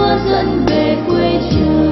我转身，背回去。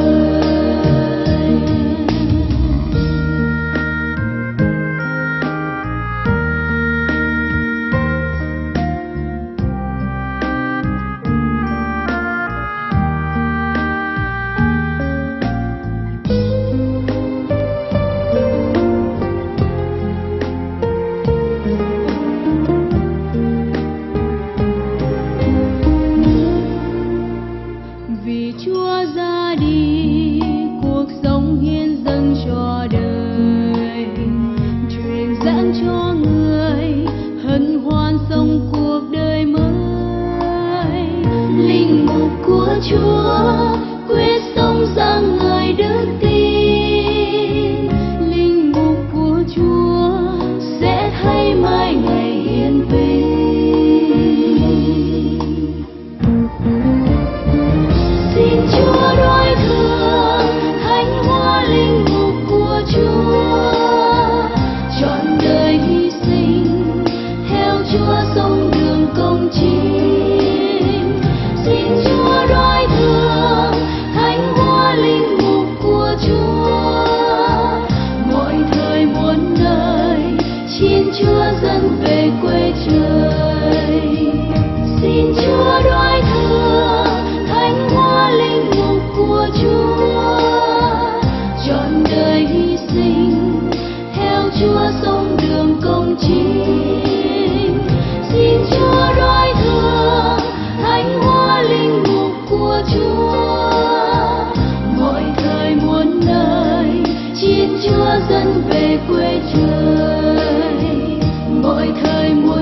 dân về quê trời mọi thời mùa